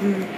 Mm.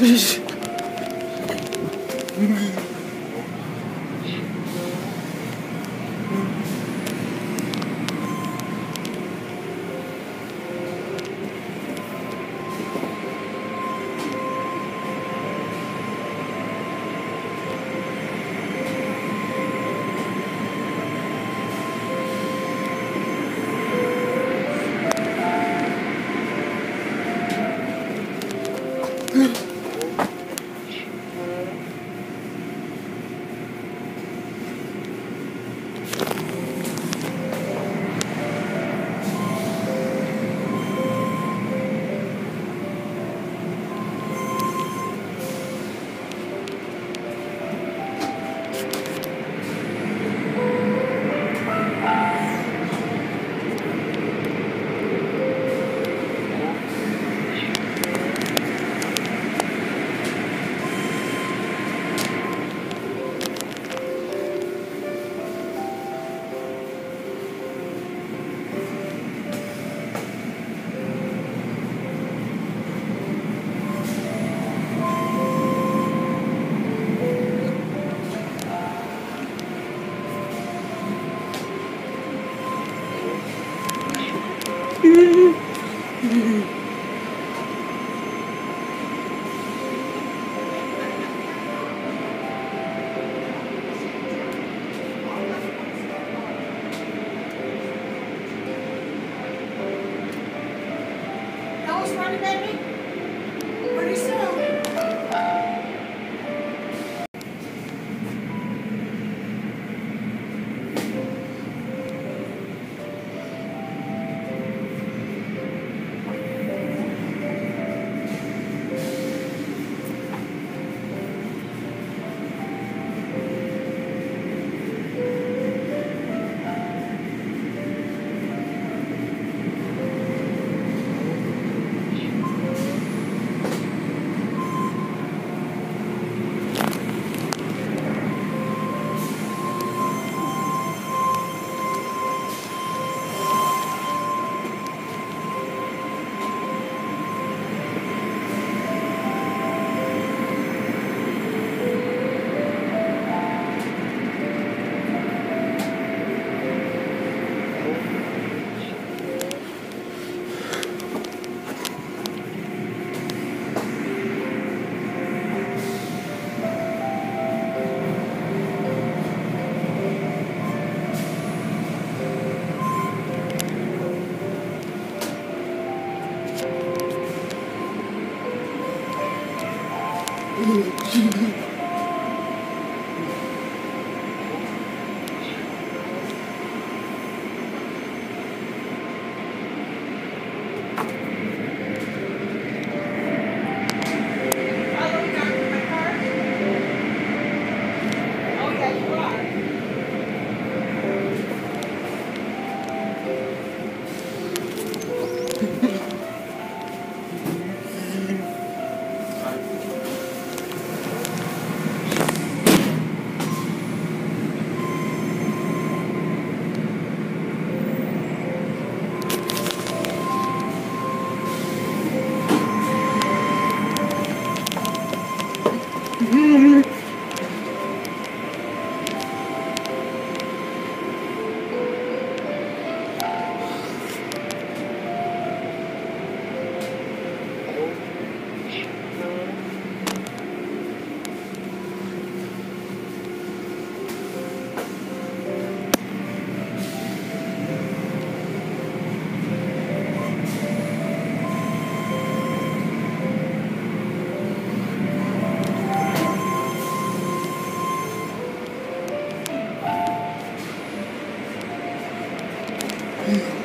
よし Mm-hmm.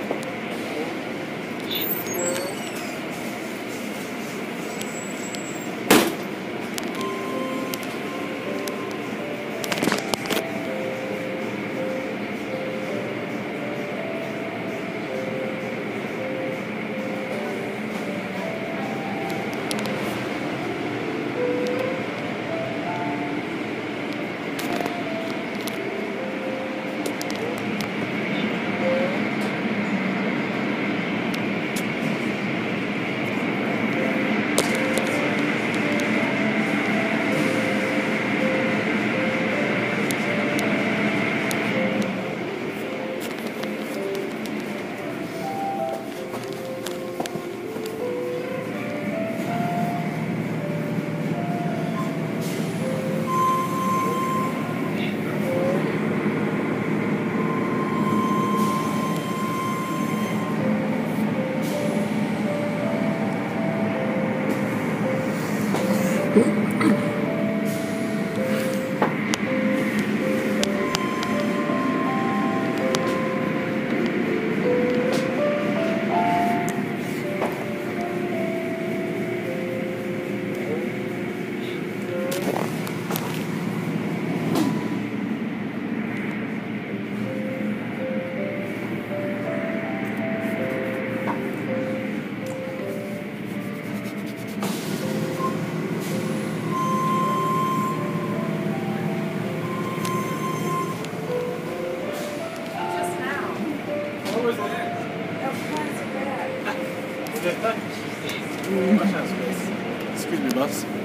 Excuse me, boss.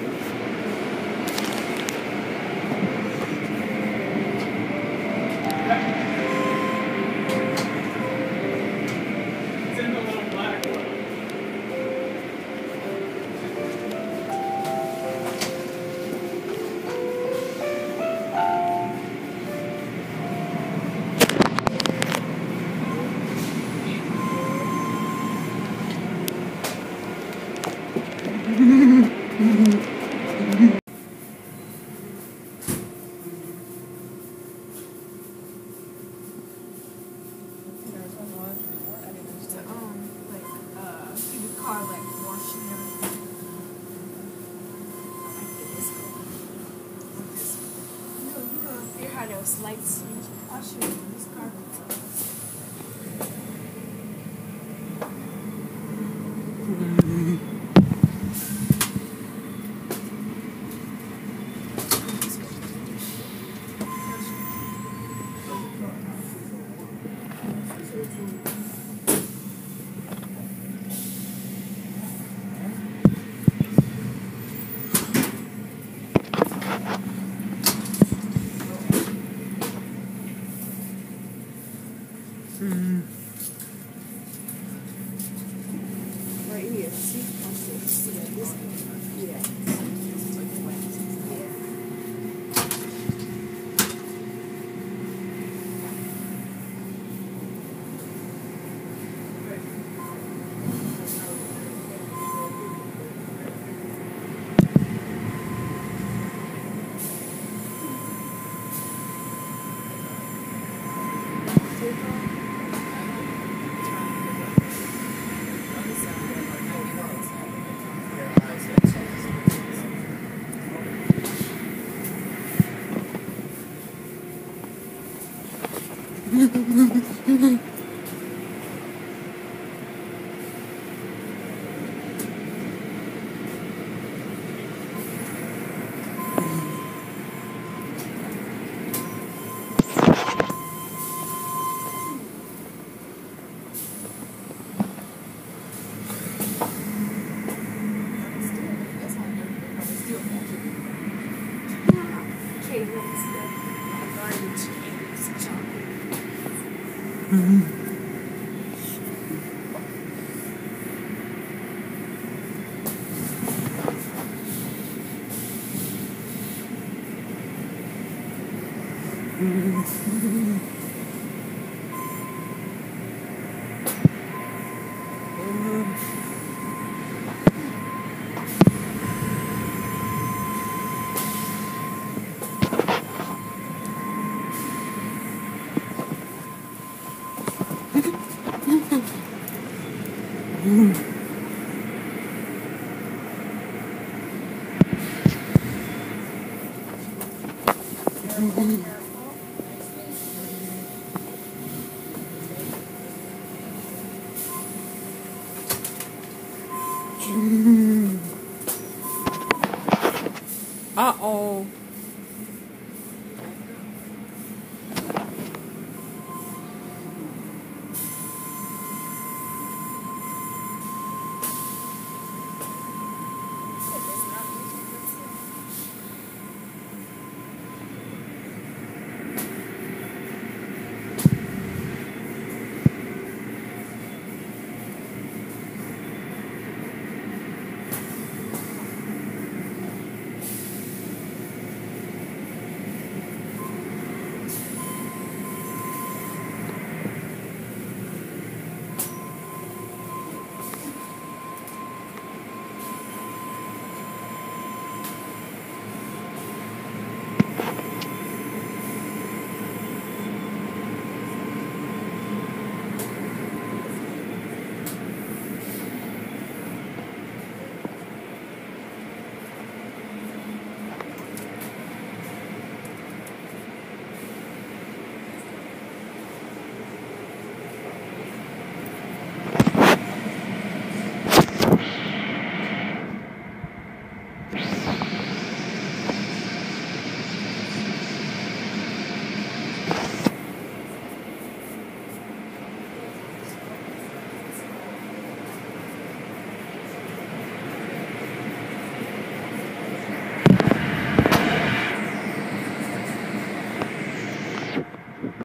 Lights. change in this carpet. Okay, let's 嗯 Uh oh.